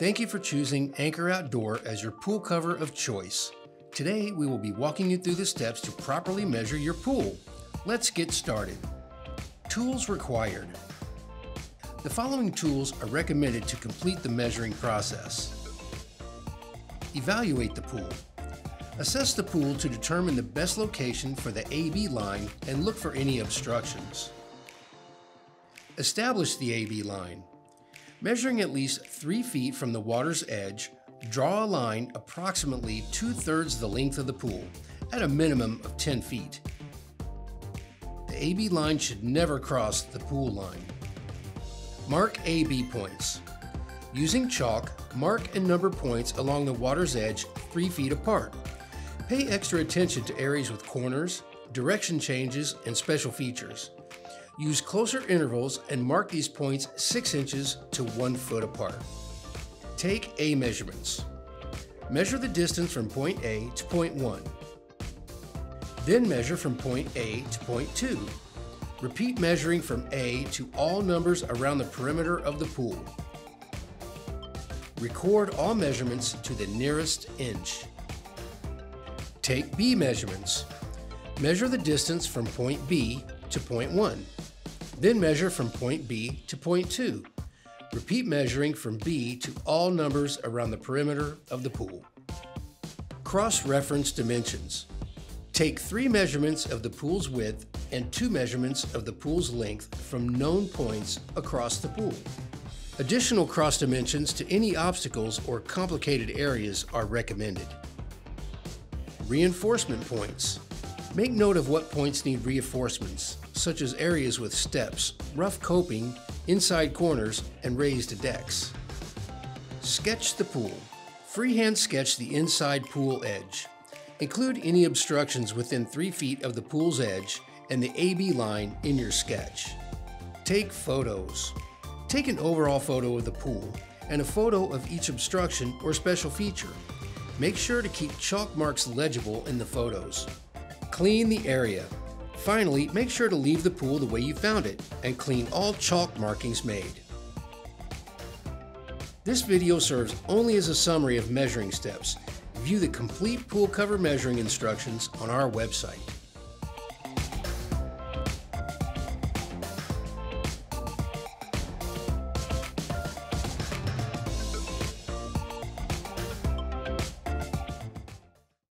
Thank you for choosing Anchor Outdoor as your pool cover of choice. Today, we will be walking you through the steps to properly measure your pool. Let's get started. Tools required. The following tools are recommended to complete the measuring process. Evaluate the pool. Assess the pool to determine the best location for the AB line and look for any obstructions. Establish the AB line. Measuring at least 3 feet from the water's edge, draw a line approximately two thirds the length of the pool, at a minimum of 10 feet. The AB line should never cross the pool line. Mark AB points. Using chalk, mark and number points along the water's edge 3 feet apart. Pay extra attention to areas with corners, direction changes, and special features. Use closer intervals and mark these points 6 inches to 1 foot apart. Take A measurements. Measure the distance from point A to point 1. Then measure from point A to point 2. Repeat measuring from A to all numbers around the perimeter of the pool. Record all measurements to the nearest inch. Take B measurements. Measure the distance from point B to point 1. Then measure from point B to point 2. Repeat measuring from B to all numbers around the perimeter of the pool. Cross-reference dimensions. Take three measurements of the pool's width and two measurements of the pool's length from known points across the pool. Additional cross dimensions to any obstacles or complicated areas are recommended. Reinforcement points. Make note of what points need reinforcements, such as areas with steps, rough coping, inside corners, and raised decks. Sketch the pool. Freehand sketch the inside pool edge. Include any obstructions within 3 feet of the pool's edge and the AB line in your sketch. Take photos. Take an overall photo of the pool and a photo of each obstruction or special feature. Make sure to keep chalk marks legible in the photos. Clean the area. Finally, make sure to leave the pool the way you found it and clean all chalk markings made. This video serves only as a summary of measuring steps. View the complete pool cover measuring instructions on our website.